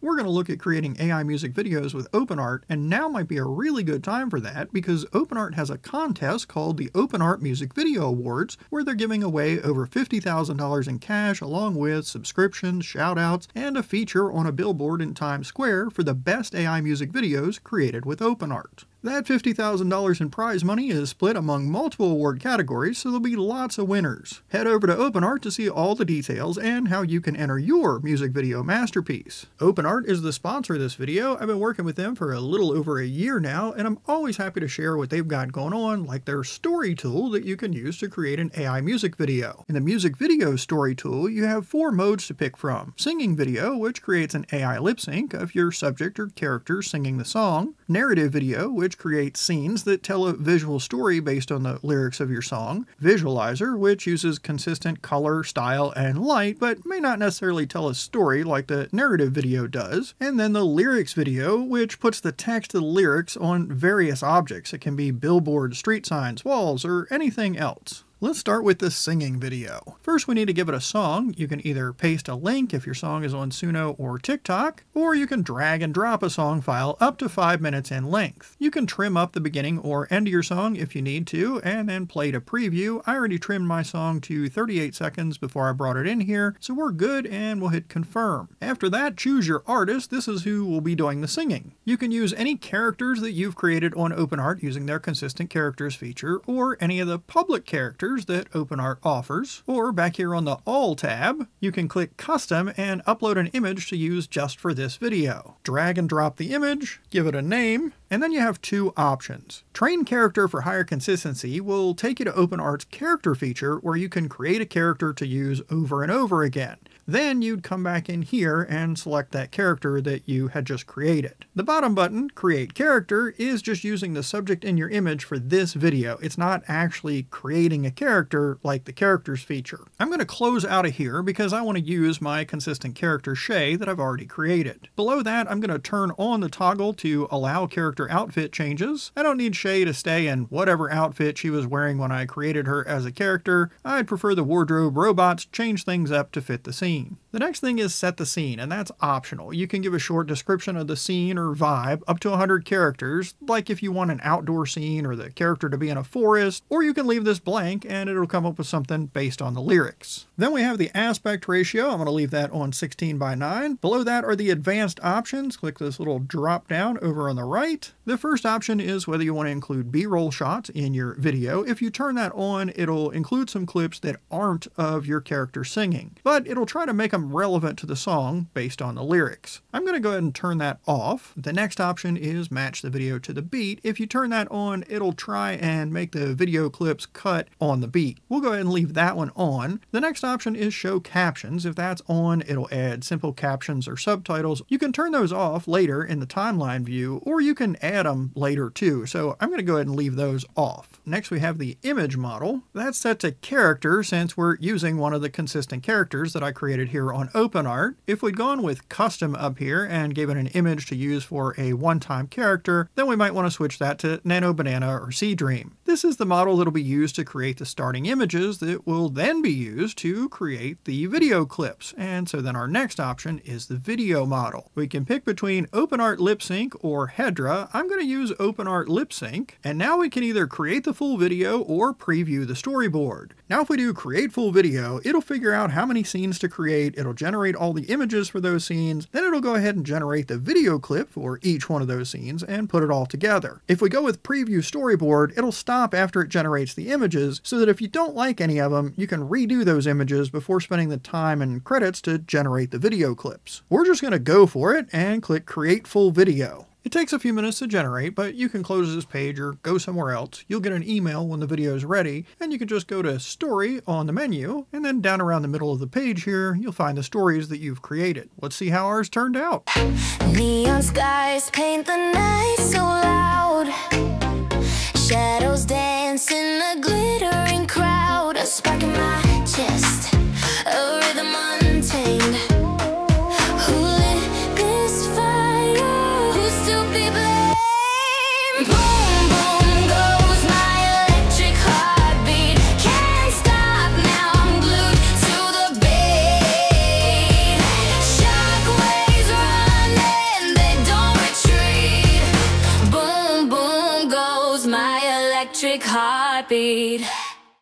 We're going to look at creating AI music videos with OpenArt, and now might be a really good time for that because OpenArt has a contest called the OpenArt Music Video Awards, where they're giving away over $50,000 in cash along with subscriptions, shoutouts, and a feature on a billboard in Times Square for the best AI music videos created with OpenArt. That $50,000 in prize money is split among multiple award categories, so there'll be lots of winners. Head over to OpenArt to see all the details and how you can enter your music video masterpiece. OpenArt is the sponsor of this video. I've been working with them for a little over a year now, and I'm always happy to share what they've got going on, like their story tool that you can use to create an AI music video. In the music video story tool, you have four modes to pick from. Singing video, which creates an AI lip sync of your subject or character singing the song. Narrative video, which creates scenes that tell a visual story based on the lyrics of your song, Visualizer, which uses consistent color, style, and light, but may not necessarily tell a story like the narrative video does, and then the lyrics video, which puts the text of the lyrics on various objects. It can be billboards, street signs, walls, or anything else. Let's start with the singing video. First we need to give it a song. You can either paste a link if your song is on Suno or TikTok, or you can drag and drop a song file up to 5 minutes in length. You can trim up the beginning or end of your song if you need to, and then play to preview. I already trimmed my song to 38 seconds before I brought it in here, so we're good and we'll hit confirm. After that, choose your artist. This is who will be doing the singing. You can use any characters that you've created on OpenArt using their consistent characters feature, or any of the public characters that OpenArt offers. Or back here on the All tab, you can click Custom and upload an image to use just for this video. Drag and drop the image, give it a name, and then you have two options. Train Character for higher consistency will take you to OpenArt's character feature where you can create a character to use over and over again. Then you'd come back in here and select that character that you had just created. The bottom button, Create Character, is just using the subject in your image for this video. It's not actually creating a character like the Characters feature. I'm going to close out of here because I want to use my consistent character Shay that I've already created. Below that, I'm going to turn on the toggle to allow character outfit changes. I don't need Shay to stay in whatever outfit she was wearing when I created her as a character. I'd prefer the wardrobe robots change things up to fit the scene scene. The next thing is set the scene, and that's optional. You can give a short description of the scene or vibe, up to 100 characters, like if you want an outdoor scene or the character to be in a forest, or you can leave this blank and it'll come up with something based on the lyrics. Then we have the aspect ratio. I'm going to leave that on 16 by 9. Below that are the advanced options. Click this little drop down over on the right. The first option is whether you want to include B-roll shots in your video. If you turn that on, it'll include some clips that aren't of your character singing, but it'll try to make them relevant to the song based on the lyrics. I'm going to go ahead and turn that off. The next option is match the video to the beat. If you turn that on, it'll try and make the video clips cut on the beat. We'll go ahead and leave that one on. The next option is show captions. If that's on, it'll add simple captions or subtitles. You can turn those off later in the timeline view, or you can add them later too. So I'm going to go ahead and leave those off. Next we have the image model. That's set to character since we're using one of the consistent characters that I created here on OpenArt. If we'd gone with custom up here and gave it an image to use for a one-time character, then we might want to switch that to Nano Banana or Seedream. This is the model that'll be used to create the starting images that will then be used to create the video clips. And so then our next option is the video model. We can pick between OpenArt Lip Sync or Hedra. I'm going to use OpenArt Lip Sync. And now we can either create the full video or preview the storyboard. Now if we do create full video, it'll figure out how many scenes to create create, it'll generate all the images for those scenes, then it'll go ahead and generate the video clip for each one of those scenes and put it all together. If we go with preview storyboard, it'll stop after it generates the images so that if you don't like any of them, you can redo those images before spending the time and credits to generate the video clips. We're just going to go for it and click create full video. It takes a few minutes to generate, but you can close this page or go somewhere else. You'll get an email when the video is ready, and you can just go to Story on the menu, and then down around the middle of the page here, you'll find the stories that you've created. Let's see how ours turned out. Neon skies paint the night so loud Shadows dance in the glittering crowd A spark in my chest, heartbeat.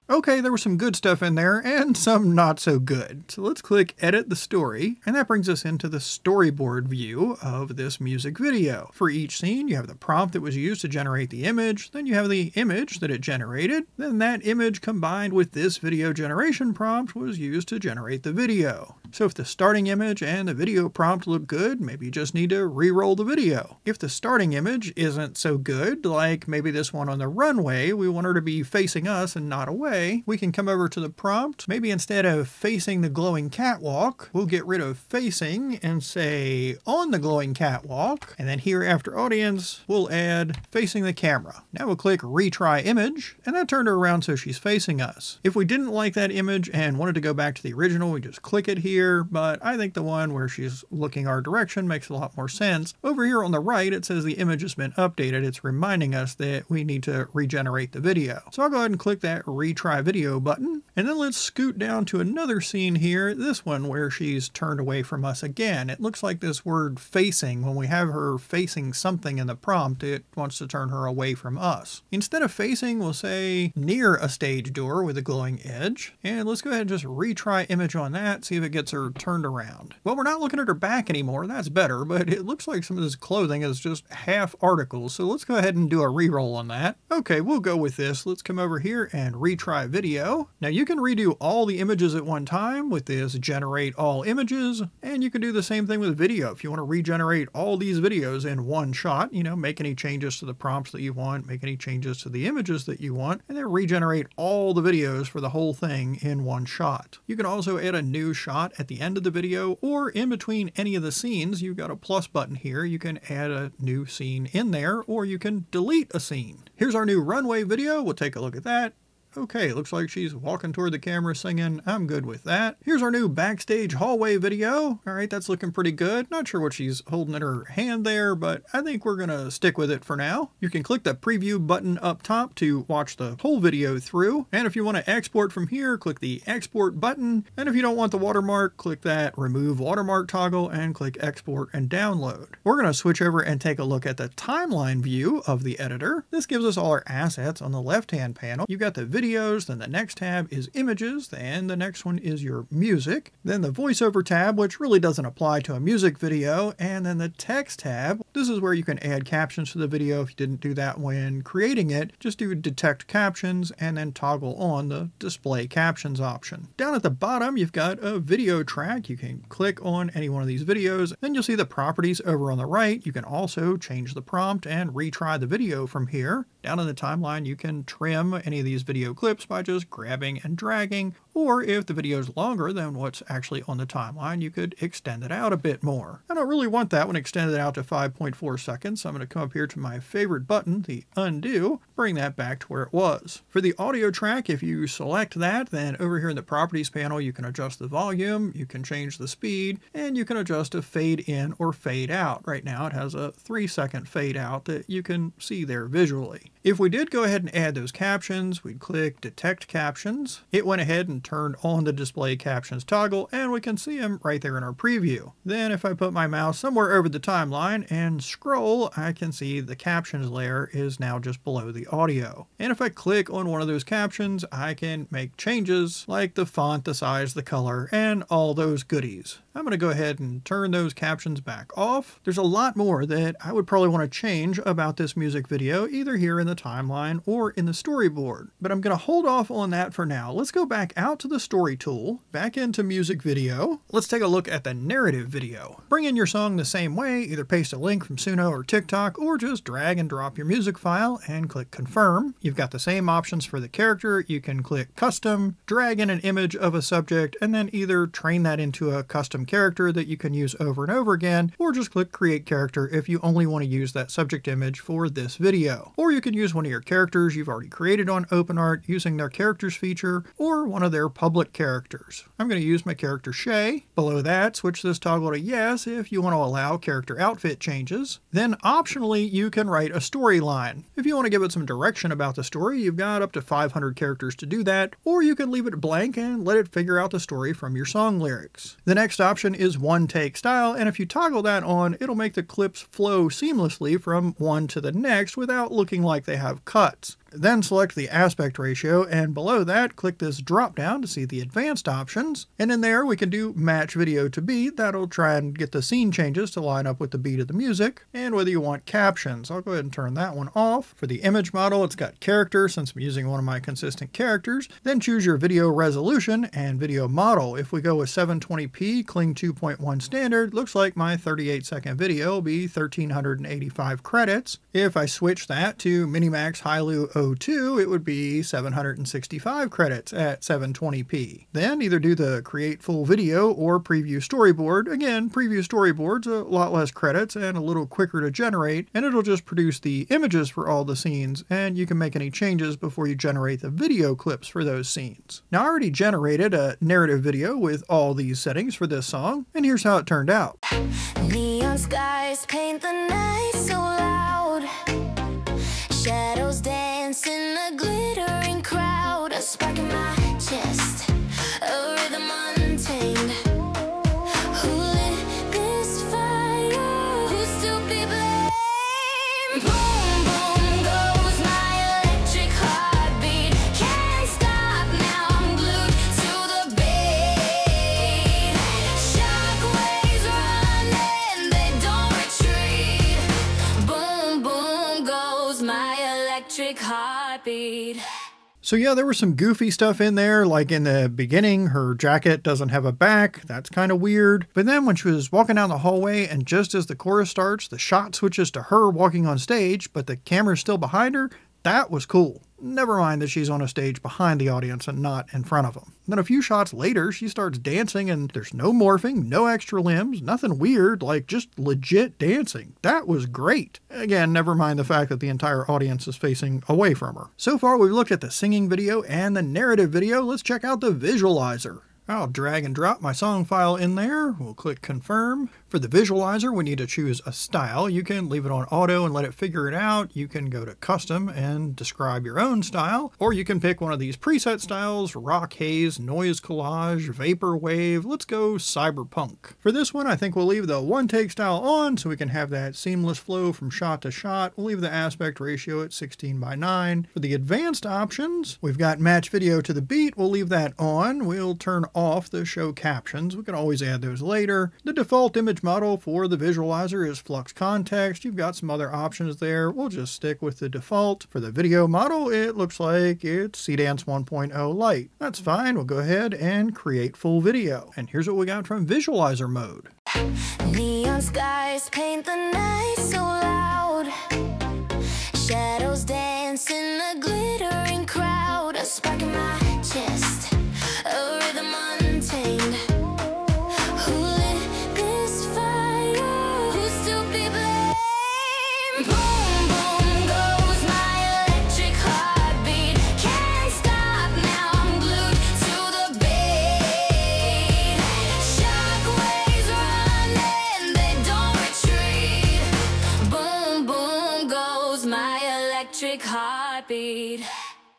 Okay, there was some good stuff in there and some not so good. So let's click edit the story and that brings us into the storyboard view of this music video. For each scene you have the prompt that was used to generate the image, then you have the image that it generated, then that image combined with this video generation prompt was used to generate the video. So if the starting image and the video prompt look good, maybe you just need to re-roll the video. If the starting image isn't so good, like maybe this one on the runway, we want her to be facing us and not away, we can come over to the prompt. Maybe instead of facing the glowing catwalk, we'll get rid of facing and say on the glowing catwalk. And then here after audience, we'll add facing the camera. Now we'll click retry image and that turned her around so she's facing us. If we didn't like that image and wanted to go back to the original, we just click it here here, but I think the one where she's looking our direction makes a lot more sense. Over here on the right, it says the image has been updated. It's reminding us that we need to regenerate the video. So I'll go ahead and click that retry video button. And then let's scoot down to another scene here, this one where she's turned away from us again. It looks like this word facing, when we have her facing something in the prompt, it wants to turn her away from us. Instead of facing, we'll say near a stage door with a glowing edge. And let's go ahead and just retry image on that, see if it gets her turned around. Well, we're not looking at her back anymore. That's better, but it looks like some of this clothing is just half articles. So let's go ahead and do a re-roll on that. Okay, we'll go with this. Let's come over here and retry video. Now you can redo all the images at one time with this generate all images, and you can do the same thing with video. If you want to regenerate all these videos in one shot, you know, make any changes to the prompts that you want, make any changes to the images that you want, and then regenerate all the videos for the whole thing in one shot. You can also add a new shot at the end of the video or in between any of the scenes, you've got a plus button here. You can add a new scene in there or you can delete a scene. Here's our new runway video. We'll take a look at that. Okay, looks like she's walking toward the camera singing. I'm good with that. Here's our new backstage hallway video. All right, that's looking pretty good. Not sure what she's holding in her hand there, but I think we're to stick with it for now. You can click the preview button up top to watch the whole video through. And if you want to export from here, click the export button. And if you don't want the watermark, click that remove watermark toggle and click export and download. We're to switch over and take a look at the timeline view of the editor. This gives us all our assets on the left-hand panel. You've got the video videos, then the next tab is images, then the next one is your music, then the voiceover tab, which really doesn't apply to a music video, and then the text tab. This is where you can add captions to the video if you didn't do that when creating it. Just do detect captions and then toggle on the display captions option. Down at the bottom, you've got a video track. You can click on any one of these videos, then you'll see the properties over on the right. You can also change the prompt and retry the video from here. Down in the timeline, you can trim any of these video clips by just grabbing and dragging, or if the video is longer than what's actually on the timeline, you could extend it out a bit more. I don't really want that one extended out to 5.4 seconds, so I'm going to come up here to my favorite button, the undo, bring that back to where it was. For the audio track, if you select that, then over here in the properties panel, you can adjust the volume, you can change the speed, and you can adjust a fade in or fade out. Right now it has a three second fade out that you can see there visually. If we did go ahead and add those captions, we'd click Detect Captions. It went ahead and turned on the Display Captions toggle, and we can see them right there in our preview. Then if I put my mouse somewhere over the timeline and scroll, I can see the captions layer is now just below the audio. And if I click on one of those captions, I can make changes like the font, the size, the color, and all those goodies. I'm going to go ahead and turn those captions back off. There's a lot more that I would probably want to change about this music video, either here in the timeline or in the storyboard. But I'm going to hold off on that for now. Let's go back out to the story tool, back into music video. Let's take a look at the narrative video. Bring in your song the same way, either paste a link from Suno or TikTok, or just drag and drop your music file and click confirm. You've got the same options for the character. You can click custom, drag in an image of a subject, and then either train that into a custom character that you can use over and over again, or just click create character if you only want to use that subject image for this video. Or you can use one of your characters you've already created on OpenArt using their characters feature, or one of their public characters. I'm going to use my character Shay. Below that, switch this toggle to yes if you want to allow character outfit changes. Then optionally, you can write a storyline. If you want to give it some direction about the story, you've got up to 500 characters to do that, or you can leave it blank and let it figure out the story from your song lyrics. The next option is one take style, and if you toggle that on, it'll make the clips flow seamlessly from one to the next without looking like they have cuts. Then select the aspect ratio, and below that, click this drop down to see the advanced options. And in there, we can do match video to beat. That'll try and get the scene changes to line up with the beat of the music. And whether you want captions, I'll go ahead and turn that one off. For the image model, it's got character since I'm using one of my consistent characters. Then choose your video resolution and video model. If we go with 720p Kling 2.1 standard, looks like my 38 second video will be 1385 credits. If I switch that to Minimax Hailuo 02, it would be 765 credits at 720p. Then either do the create full video or preview storyboard. Again, preview storyboard's a lot less credits and a little quicker to generate, and it'll just produce the images for all the scenes, and you can make any changes before you generate the video clips for those scenes. Now I already generated a narrative video with all these settings for this song, and here's how it turned out. Electric heartbeat. So yeah, there was some goofy stuff in there, like in the beginning, her jacket doesn't have a back. That's kind of weird. But then when she was walking down the hallway and just as the chorus starts, the shot switches to her walking on stage, but the camera's still behind her, that was cool. Never mind that she's on a stage behind the audience and not in front of them. Then a few shots later, she starts dancing and there's no morphing, no extra limbs, nothing weird, like just legit dancing. That was great. Again, never mind the fact that the entire audience is facing away from her. So far, we've looked at the singing video and the narrative video. Let's check out the visualizer. I'll drag and drop my song file in there. We'll click confirm. For the visualizer, we need to choose a style. You can leave it on auto and let it figure it out. You can go to custom and describe your own style, or you can pick one of these preset styles, rock haze, noise collage, vaporwave. Let's go cyberpunk. For this one, I think we'll leave the one take style on so we can have that seamless flow from shot to shot. We'll leave the aspect ratio at 16 by 9. For the advanced options, we've got match video to the beat. We'll leave that on. We'll turn off the show captions. We can always add those later. The default image model for the visualizer is Flux Kontext. You've got some other options there. We'll just stick with the default. For the video model, it looks like it's Seedance 1.0 Lite. That's fine. We'll go ahead and create full video. And here's what we got from visualizer mode. Neon skies paint the night so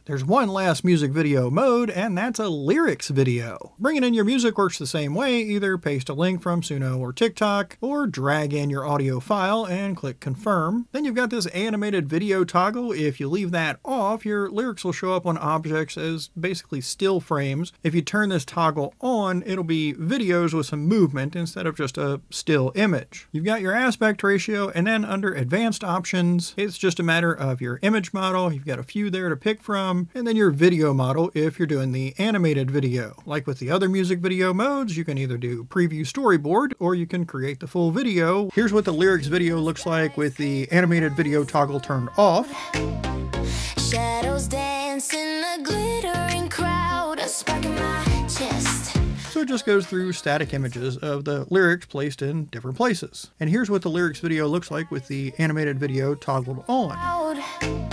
There's one last music video mode, and that's a lyrics video. Bringing in your music works the same way, either paste a link from Suno or TikTok, or drag in your audio file and click confirm. Then you've got this animated video toggle. If you leave that off, your lyrics will show up on objects as basically still frames. If you turn this toggle on, it'll be videos with some movement instead of just a still image. You've got your aspect ratio, and then under advanced options, it's just a matter of your image model. You've got a few there to pick from, and then your video model if you're doing the animated video. Like with the other music video modes, you can either do preview storyboard or you can create the full video. Here's what the lyrics video looks like with the animated video toggle turned off. Shadows dance in the glittering crowd. A spark in my chest. So it just goes through static images of the lyrics placed in different places. And here's what the lyrics video looks like with the animated video toggled on.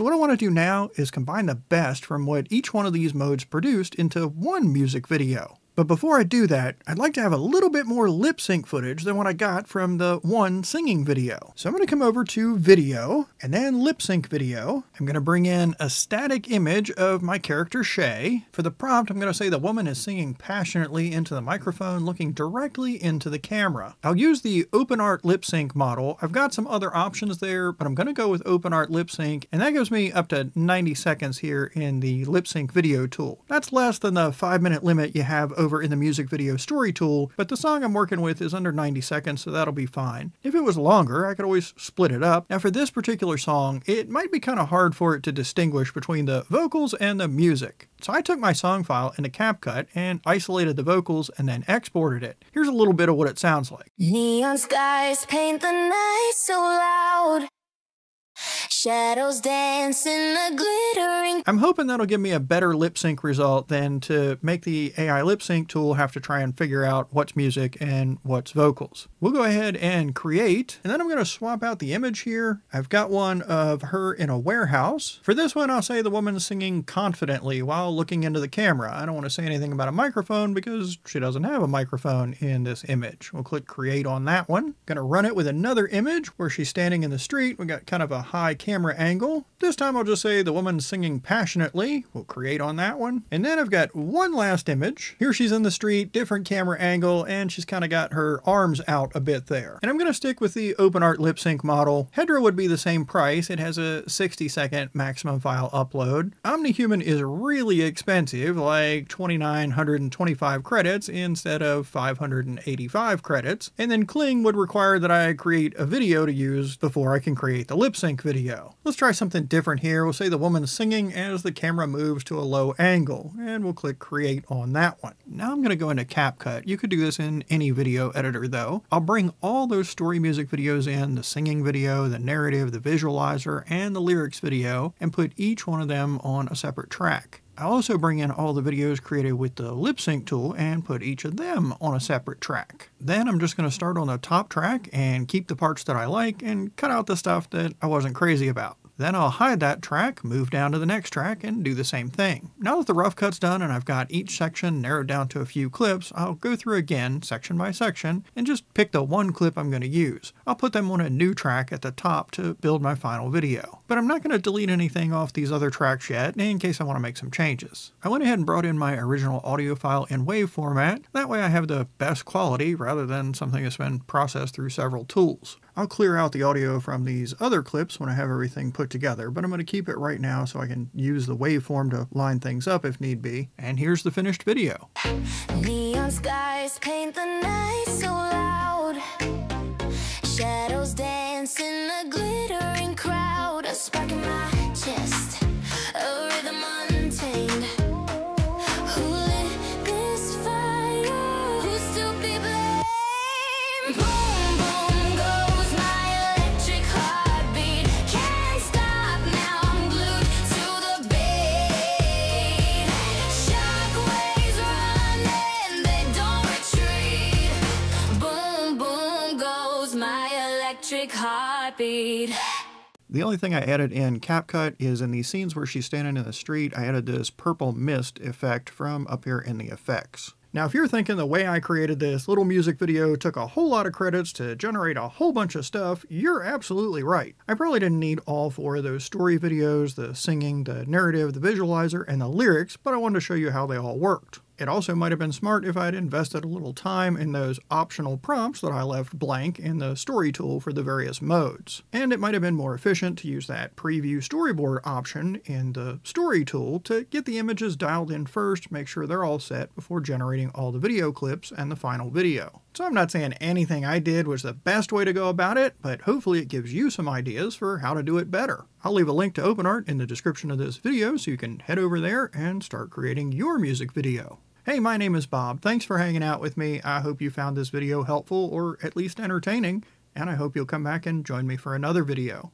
So what I want to do now is combine the best from what each one of these modes produced into one music video. But before I do that, I'd like to have a little bit more lip sync footage than what I got from the one singing video. So I'm going to come over to video and then lip sync video. I'm going to bring in a static image of my character Shay. For the prompt, I'm going to say the woman is singing passionately into the microphone looking directly into the camera. I'll use the OpenArt lip sync model. I've got some other options there, but I'm going to go with OpenArt lip sync and that gives me up to 90 seconds here in the lip sync video tool. That's less than the five minute limit you have over in the music video story tool, but the song I'm working with is under 90 seconds, so that'll be fine. If it was longer, I could always split it up. Now for this particular song, it might be kind of hard for it to distinguish between the vocals and the music. So I took my song file into CapCut and isolated the vocals and then exported it. Here's a little bit of what it sounds like. Neon skies paint the night so loud. Shadows dance in the glittering. I'm hoping that'll give me a better lip sync result than to make the AI lip sync tool have to try and figure out what's music and what's vocals. We'll go ahead and create, and then I'm going to swap out the image here. I've got one of her in a warehouse. For this one, I'll say the woman singing confidently while looking into the camera. I don't want to say anything about a microphone because she doesn't have a microphone in this image. We'll click create on that one. Going to run it with another image where she's standing in the street. We got kind of a high camera angle. This time I'll just say the woman singing passionately. We'll create on that one. And then I've got one last image. Here she's in the street, different camera angle, and she's kind of got her arms out a bit there. And I'm going to stick with the OpenArt lip sync model. Hedra would be the same price. It has a 60 second maximum file upload. OmniHuman is really expensive, like 2,925 credits instead of 585 credits. And then Kling would require that I create a video to use before I can create the lip sync video. Let's try something different here. We'll say the woman singing as the camera moves to a low angle, and we'll click create on that one. Now I'm going to go into CapCut. You could do this in any video editor though. I'll bring all those story music videos in, the singing video, the narrative, the visualizer, and the lyrics video, and put each one of them on a separate track. I'll also bring in all the videos created with the lip sync tool and put each of them on a separate track. Then I'm just going to start on the top track and keep the parts that I like and cut out the stuff that I wasn't crazy about. Then I'll hide that track, move down to the next track, and do the same thing. Now that the rough cut's done and I've got each section narrowed down to a few clips, I'll go through again, section by section, and just pick the one clip I'm going to use. I'll put them on a new track at the top to build my final video. But I'm not going to delete anything off these other tracks yet, in case I want to make some changes. I went ahead and brought in my original audio file in WAV format, that way I have the best quality rather than something that's been processed through several tools. I'll clear out the audio from these other clips when I have everything put together, but I'm going to keep it right now so I can use the waveform to line things up if need be. And here's the finished video. Neon skies paint the night so loud. Shadows dance in the glittering crowd. A spark in my chest, electric heartbeat. The only thing I added in CapCut is in these scenes where she's standing in the street, I added this purple mist effect from up here in the effects. Now, if you're thinking the way I created this little music video took a whole lot of credits to generate a whole bunch of stuff, you're absolutely right. I probably didn't need all four of those story videos, the singing, the narrative, the visualizer, and the lyrics, but I wanted to show you how they all worked. It also might have been smart if I had invested a little time in those optional prompts that I left blank in the story tool for the various modes. And it might have been more efficient to use that preview storyboard option in the story tool to get the images dialed in first, make sure they're all set before generating all the video clips and the final video. So I'm not saying anything I did was the best way to go about it, but hopefully it gives you some ideas for how to do it better. I'll leave a link to OpenArt in the description of this video so you can head over there and start creating your music video. Hey, my name is Bob. Thanks for hanging out with me. I hope you found this video helpful or at least entertaining, and I hope you'll come back and join me for another video.